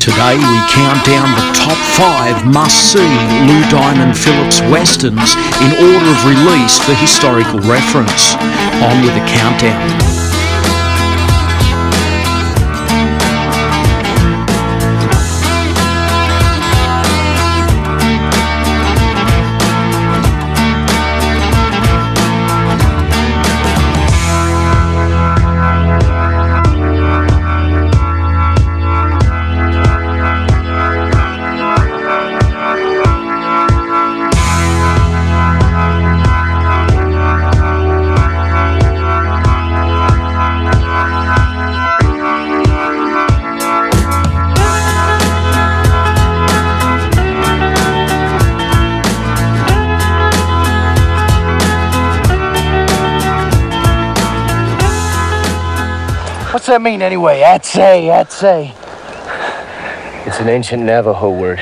Today we count down the top five must-see Lou Diamond Phillips westerns in order of release for historical reference. On with the countdown. What's that mean anyway? Atse, atse. It's an ancient Navajo word.